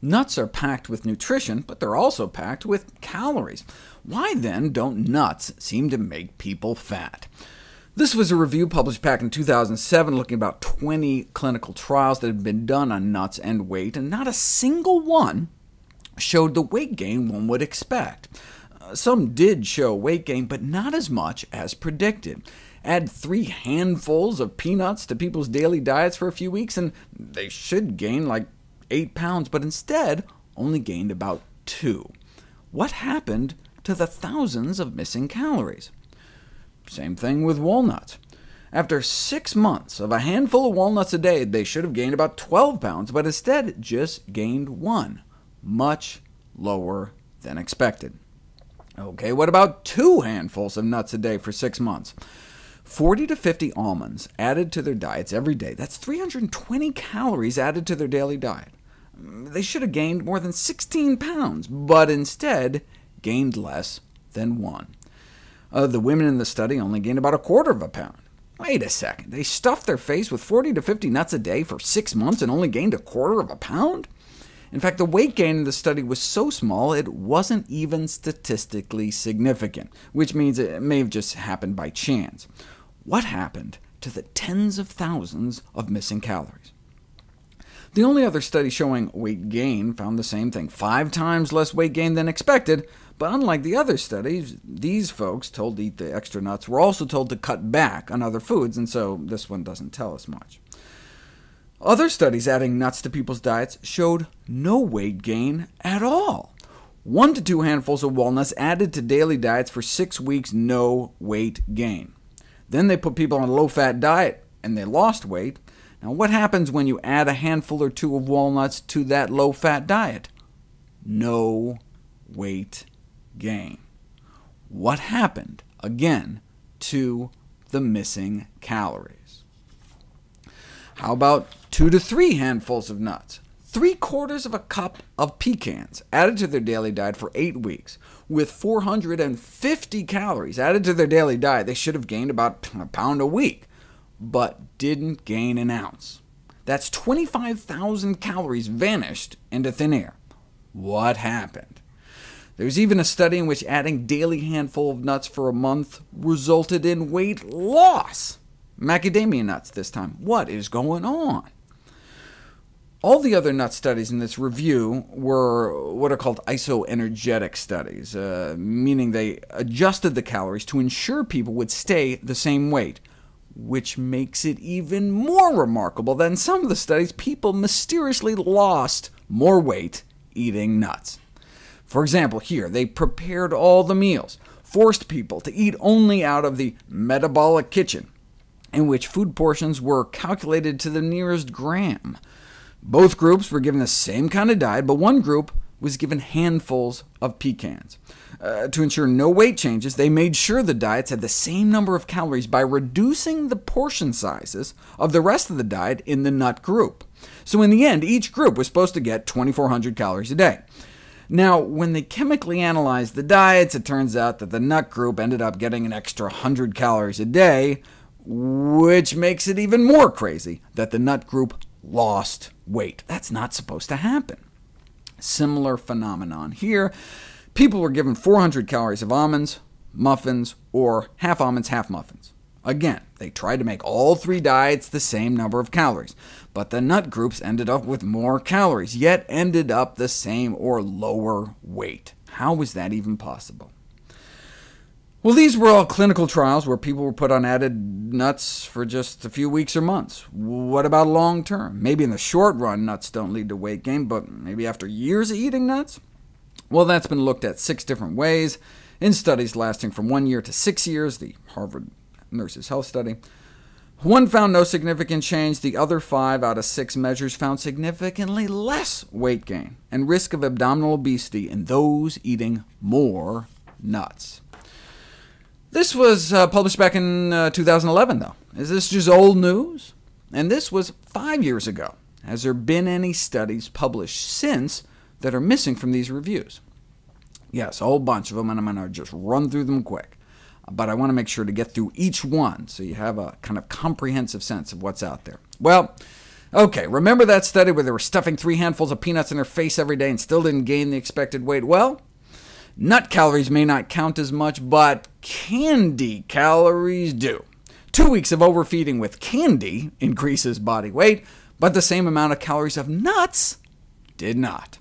Nuts are packed with nutrition, but they're also packed with calories. Why then don't nuts seem to make people fat? This was a review published back in 2007 looking at about 20 clinical trials that had been done on nuts and weight, and not a single one showed the weight gain one would expect. Uh, some did show weight gain, but not as much as predicted. Add three handfuls of peanuts to people's daily diets for a few weeks, and they should gain like 8 pounds, but instead only gained about 2. What happened to the thousands of missing calories? Same thing with walnuts. After six months of a handful of walnuts a day, they should have gained about 12 pounds, but instead just gained 1, much lower than expected. OK, what about two handfuls of nuts a day for six months? 40 to 50 almonds added to their diets every day. That's 320 calories added to their daily diet. They should have gained more than 16 pounds, but instead gained less than 1. Uh, the women in the study only gained about a quarter of a pound. Wait a second, they stuffed their face with 40 to 50 nuts a day for six months and only gained a quarter of a pound? In fact, the weight gain in the study was so small it wasn't even statistically significant, which means it may have just happened by chance. What happened to the tens of thousands of missing calories? The only other study showing weight gain found the same thing, five times less weight gain than expected, but unlike the other studies, these folks told to eat the extra nuts were also told to cut back on other foods, and so this one doesn't tell us much. Other studies adding nuts to people's diets showed no weight gain at all. One to two handfuls of walnuts added to daily diets for six weeks, no weight gain. Then they put people on a low-fat diet, and they lost weight. Now, what happens when you add a handful or two of walnuts to that low-fat diet? No weight gain. What happened, again, to the missing calories? How about two to three handfuls of nuts? Three quarters of a cup of pecans added to their daily diet for eight weeks, with 450 calories added to their daily diet. They should have gained about a pound a week but didn't gain an ounce. That's 25,000 calories vanished into thin air. What happened? There's even a study in which adding daily handful of nuts for a month resulted in weight loss. Macadamia nuts this time. What is going on? All the other nut studies in this review were what are called isoenergetic studies, uh, meaning they adjusted the calories to ensure people would stay the same weight which makes it even more remarkable that in some of the studies, people mysteriously lost more weight eating nuts. For example, here, they prepared all the meals, forced people to eat only out of the metabolic kitchen, in which food portions were calculated to the nearest gram. Both groups were given the same kind of diet, but one group was given handfuls of pecans. Uh, to ensure no weight changes, they made sure the diets had the same number of calories by reducing the portion sizes of the rest of the diet in the nut group. So in the end, each group was supposed to get 2,400 calories a day. Now, when they chemically analyzed the diets, it turns out that the nut group ended up getting an extra 100 calories a day, which makes it even more crazy that the nut group lost weight. That's not supposed to happen. Similar phenomenon here. People were given 400 calories of almonds, muffins, or half almonds, half muffins. Again, they tried to make all three diets the same number of calories, but the nut groups ended up with more calories, yet ended up the same or lower weight. How was that even possible? Well, these were all clinical trials where people were put on added nuts for just a few weeks or months. What about long term? Maybe in the short run, nuts don't lead to weight gain, but maybe after years of eating nuts? Well, that's been looked at six different ways, in studies lasting from one year to six years, the Harvard Nurses Health Study. One found no significant change. The other five out of six measures found significantly less weight gain and risk of abdominal obesity in those eating more nuts. This was uh, published back in uh, 2011, though. Is this just old news? And this was five years ago. Has there been any studies published since that are missing from these reviews. Yes, a whole bunch of them, and I'm going to just run through them quick. But I want to make sure to get through each one, so you have a kind of comprehensive sense of what's out there. Well, OK, remember that study where they were stuffing three handfuls of peanuts in their face every day and still didn't gain the expected weight? Well, nut calories may not count as much, but candy calories do. Two weeks of overfeeding with candy increases body weight, but the same amount of calories of nuts did not.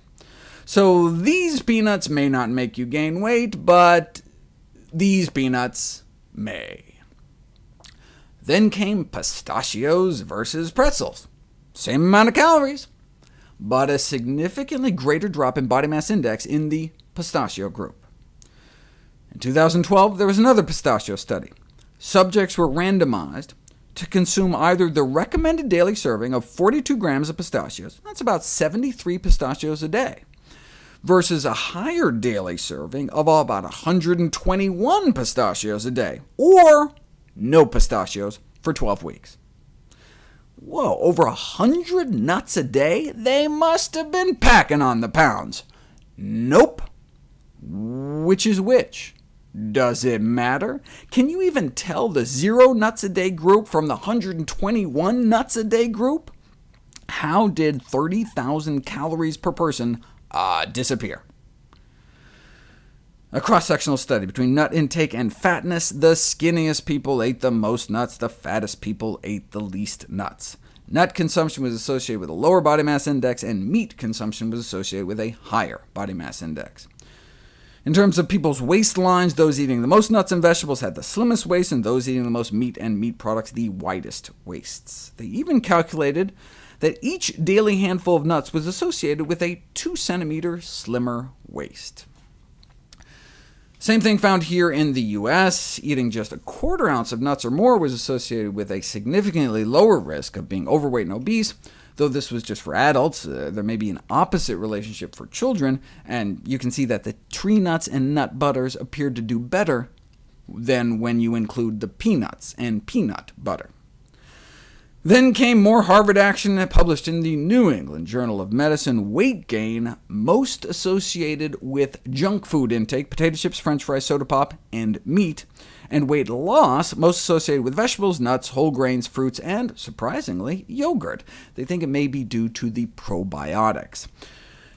So these peanuts may not make you gain weight, but these peanuts may. Then came pistachios versus pretzels. Same amount of calories, but a significantly greater drop in body mass index in the pistachio group. In 2012, there was another pistachio study. Subjects were randomized to consume either the recommended daily serving of 42 grams of pistachios, that's about 73 pistachios a day, versus a higher daily serving of about 121 pistachios a day, or no pistachios for 12 weeks. Whoa, over 100 nuts a day? They must have been packing on the pounds. Nope. Which is which? Does it matter? Can you even tell the zero nuts a day group from the 121 nuts a day group? How did 30,000 calories per person uh, disappear? A cross-sectional study between nut intake and fatness. The skinniest people ate the most nuts, the fattest people ate the least nuts. Nut consumption was associated with a lower body mass index, and meat consumption was associated with a higher body mass index. In terms of people's waistlines, those eating the most nuts and vegetables had the slimmest waist, and those eating the most meat and meat products the widest waists. They even calculated that each daily handful of nuts was associated with a 2 centimeter slimmer waist. Same thing found here in the US. Eating just a quarter ounce of nuts or more was associated with a significantly lower risk of being overweight and obese, Though this was just for adults, uh, there may be an opposite relationship for children, and you can see that the tree nuts and nut butters appeared to do better than when you include the peanuts and peanut butter. Then came more Harvard action published in the New England Journal of Medicine. Weight gain most associated with junk food intake, potato chips, french fries, soda pop, and meat and weight loss most associated with vegetables, nuts, whole grains, fruits, and, surprisingly, yogurt. They think it may be due to the probiotics.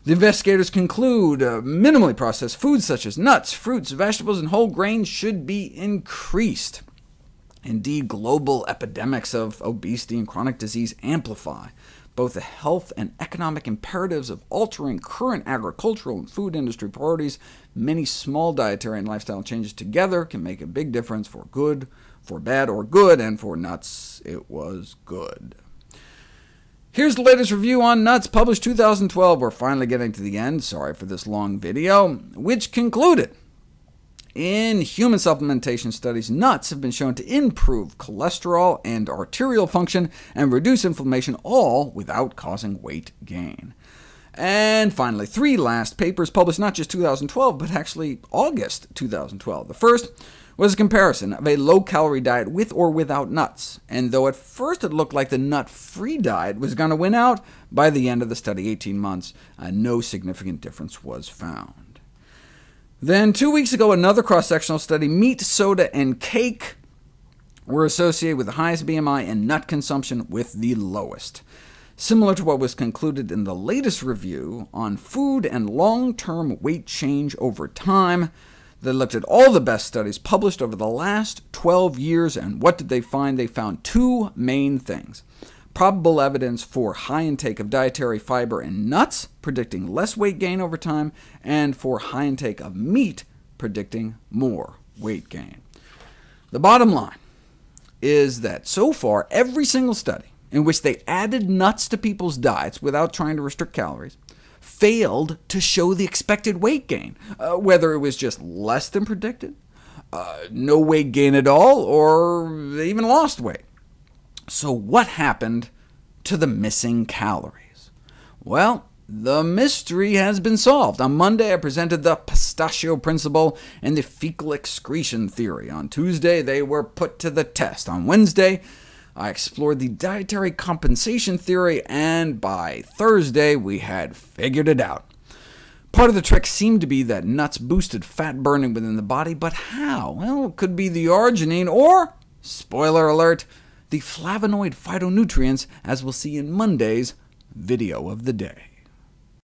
The investigators conclude uh, minimally processed foods such as nuts, fruits, vegetables, and whole grains should be increased. Indeed, global epidemics of obesity and chronic disease amplify both the health and economic imperatives of altering current agricultural and food industry priorities, many small dietary and lifestyle changes together can make a big difference for good, for bad, or good, and for nuts, it was good. Here's the latest review on nuts, published 2012. We're finally getting to the end, sorry for this long video, which concluded in human supplementation studies, nuts have been shown to improve cholesterol and arterial function and reduce inflammation, all without causing weight gain. And finally, three last papers published not just 2012, but actually August 2012. The first was a comparison of a low-calorie diet with or without nuts, and though at first it looked like the nut-free diet was going to win out, by the end of the study, 18 months, uh, no significant difference was found. Then two weeks ago, another cross-sectional study, meat, soda, and cake were associated with the highest BMI and nut consumption with the lowest. Similar to what was concluded in the latest review on food and long-term weight change over time, they looked at all the best studies published over the last 12 years, and what did they find? They found two main things probable evidence for high intake of dietary fiber and nuts, predicting less weight gain over time, and for high intake of meat, predicting more weight gain. The bottom line is that so far, every single study in which they added nuts to people's diets without trying to restrict calories failed to show the expected weight gain, uh, whether it was just less than predicted, uh, no weight gain at all, or they even lost weight. So what happened to the missing calories? Well, the mystery has been solved. On Monday, I presented the pistachio principle and the fecal excretion theory. On Tuesday, they were put to the test. On Wednesday, I explored the dietary compensation theory, and by Thursday, we had figured it out. Part of the trick seemed to be that nuts boosted fat burning within the body, but how? Well, it could be the arginine, or, spoiler alert, the flavonoid phytonutrients, as we'll see in Monday's Video of the Day.